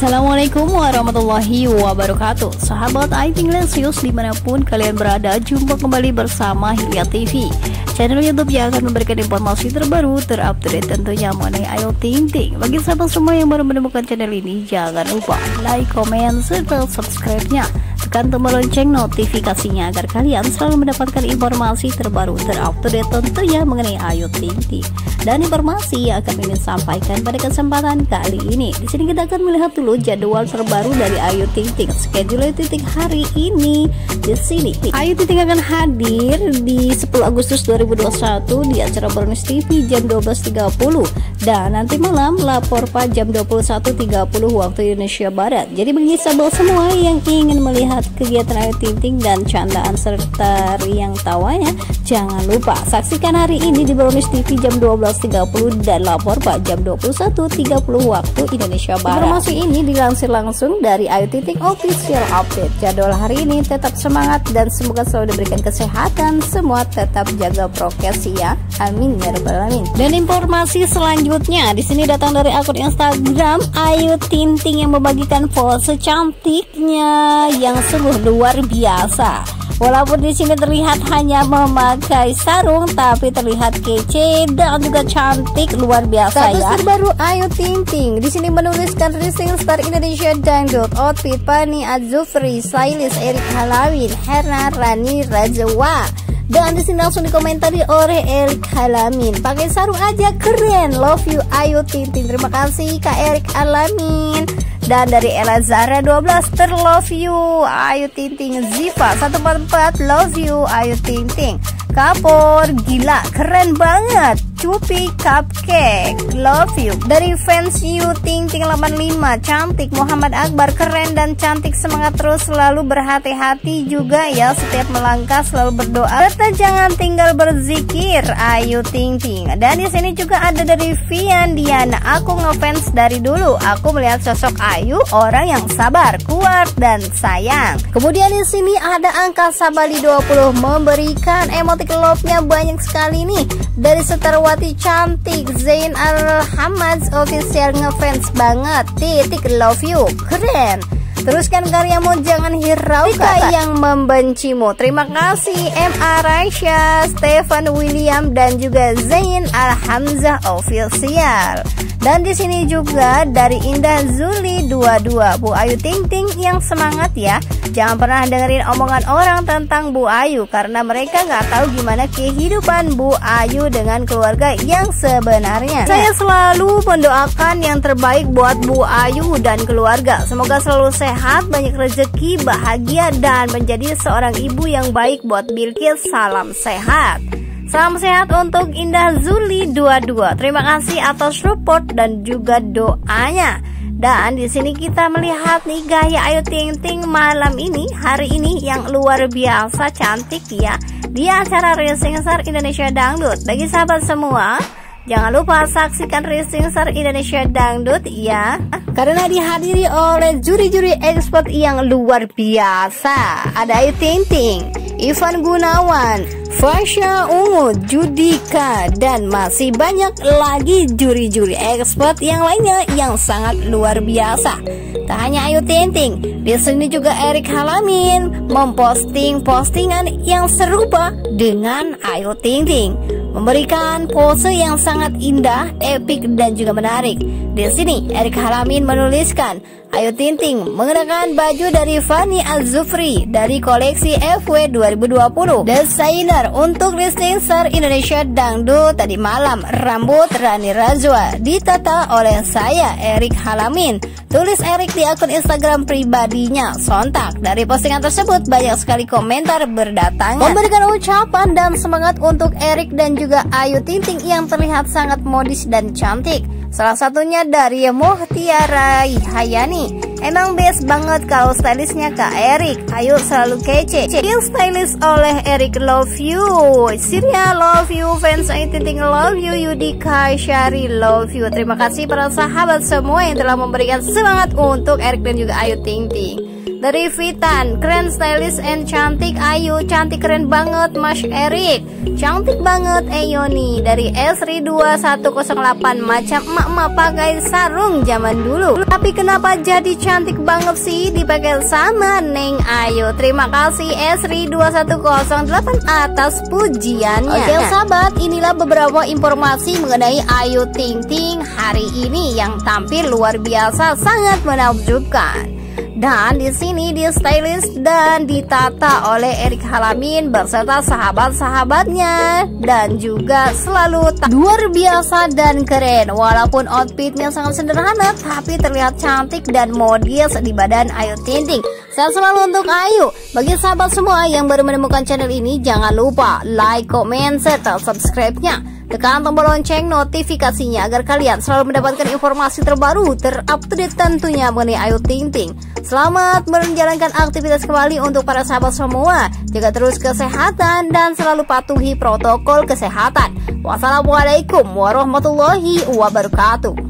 Assalamualaikum warahmatullahi wabarakatuh. Sahabat Aiting Lesius di mana pun kalian berada Jumpa kembali bersama Hilya TV Channel Youtube yang akan memberikan informasi terbaru Terupdate tentunya mengenai Ayu Ting Ting. Bagi sahabat semua yang baru menemukan channel ini Jangan lupa like, komen, serta subscribe-nya Tekan tombol lonceng notifikasinya agar kalian selalu mendapatkan informasi terbaru terupdate tentunya mengenai Ayu Ting Ting. Dan informasi yang akan ini sampaikan pada kesempatan kali ini. Di sini kita akan melihat dulu jadwal terbaru dari Ayu Ting Ting. Schedule titik hari ini di sini. Ayu Ting Ting akan hadir di 10 Agustus 2021 di acara Bonus TV jam 12.30 dan nanti malam lapor Pak jam 21.30 waktu Indonesia Barat. Jadi bagi sahabat semua yang ingin melihat melihat kegiatan Ayu Ting Ting dan candaan serta riang tawanya, jangan lupa saksikan hari ini di Brownies TV jam 12.30 dan lapor Pak jam 21.30 waktu Indonesia Barat. Informasi ini dilansir langsung dari Ayu Ting Ting Official Update. Jadwal hari ini tetap semangat dan semoga selalu diberikan kesehatan, semua tetap jaga prokes ya. Amin ya rabbal alamin. Dan informasi selanjutnya di sini datang dari akun Instagram Ayu Ting Ting yang membagikan pose cantiknya yang sungguh luar biasa. Walaupun di sini terlihat hanya memakai sarung, tapi terlihat kece dan juga cantik luar biasa Status ya. terbaru Ayu Ting Ting di sini menuliskan Rising Star Indonesia Dangdut outfit Pani Azufri, Sailis, Erik Halawin, Herna Rani Rajawa. Dan di sini langsung dikomentari oleh Erik Halamin. Pakai sarung aja keren. Love you Ayu Ting Ting. Terima kasih Kak Erik Halamin. Dan dari Ella Zara 12 ter love you. Ayu Ting Ting Ziva 144 love you Ayu Ting Ting. Kapor gila keren banget Cupi Cupcake. Love you. Dari fans You Ting Ting 85 Cantik Muhammad Akbar Keren dan cantik Semangat terus selalu berhati-hati juga ya Setiap melangkah selalu berdoa. Serta jangan tinggal berzikir Ayu Ting Ting. Dan di sini juga ada dari Vian Diana. Aku ngefans dari dulu. Aku melihat sosok Ayu Orang yang sabar, kuat, dan sayang. Kemudian di sini ada angka Sabali 20 Memberikan emotik love-nya banyak sekali nih. Dari setar Fatih cantik Zain Al-Hamad official ngefans banget. Titik love you. Keren Teruskan karyamu jangan hiraukan yang membencimu. Terima kasih M.A. Raisya Stefan William dan juga Zain Al-Hamzah official. Dan di sini juga dari Indah Zuli 22 Bu Ayu Ting Ting yang semangat ya. Jangan pernah dengerin omongan orang tentang Bu Ayu Karena mereka nggak tahu gimana kehidupan Bu Ayu dengan keluarga yang sebenarnya. Saya selalu mendoakan yang terbaik buat Bu Ayu dan keluarga. Semoga selalu sehat, banyak rezeki, bahagia Dan menjadi seorang ibu yang baik buat Bilkis Salam sehat Salam sehat untuk Indah Zuli 22. Terima kasih atas support dan juga doanya. Dan di sini kita melihat nih gaya Ayu Ting Ting malam ini, hari ini yang luar biasa cantik ya di acara Racing Star Indonesia Dangdut. Bagi sahabat semua, Jangan lupa saksikan Racing Star Indonesia Dangdut ya. Karena dihadiri oleh juri-juri ekspor yang luar biasa. Ada Ayu Ting Ting, Ivan Gunawan, Fasya Ungu, Judika, dan masih banyak lagi juri-juri ekspor yang lainnya yang sangat luar biasa. Tak hanya Ayu Ting Ting, di juga Erik Halamin memposting postingan yang serupa dengan Ayu Ting Ting memberikan pose yang sangat indah, epik dan juga menarik. Di sini, Erik Halamin menuliskan, Ayu Tinting mengenakan baju dari Fanny Azufri dari koleksi FW 2020. Desainer untuk listing star Indonesia Dangdut tadi malam, rambut Rani Razwa ditata oleh saya, Erik Halamin. Tulis Erik di akun Instagram pribadinya. Sontak dari postingan tersebut banyak sekali komentar berdatangan memberikan ucapan dan semangat untuk Erik dan juga Ayu Tinting yang terlihat sangat modis dan cantik. Salah satunya dari Muhtiara Hayani. Emang best banget kalau stylistnya Kak Erik Ayo selalu kece. Skill stylist oleh Erik Love You. Siria Love You. Fans Tinting Love You. Yudika Syari Love You. Terima kasih para sahabat semua yang telah memberikan semangat untuk Erik dan juga Ayu Ting Ting dari Vitan keren stylish and cantik. Ayu cantik keren banget Mas Erik. Cantik banget Eyoni. Dari Esri 2108 macam emak-emak pakai sarung zaman dulu. Tapi kenapa jadi cantik banget sih dipakai sama Neng Ayu? Terima kasih Esri 2108 atas pujiannya. Oke sahabat inilah beberapa informasi mengenai Ayu Ting Ting hari ini yang tampil luar biasa sangat menakjubkan dan di sini di stylist dan ditata oleh Erik Halamin beserta sahabat-sahabatnya dan juga selalu luar biasa dan keren walaupun outfitnya sangat sederhana tapi terlihat cantik dan modis di badan Ayu Tinting. Sehat selalu untuk Ayu. Bagi sahabat semua yang baru menemukan channel ini jangan lupa like, comment, serta subscribe-nya. Tekan tombol lonceng notifikasinya agar kalian selalu mendapatkan informasi terbaru terupdate tentunya mengenai Ayu Ting Ting. Selamat menjalankan aktivitas kembali untuk para sahabat semua. Jaga terus kesehatan dan selalu patuhi protokol kesehatan. Wassalamualaikum warahmatullahi wabarakatuh.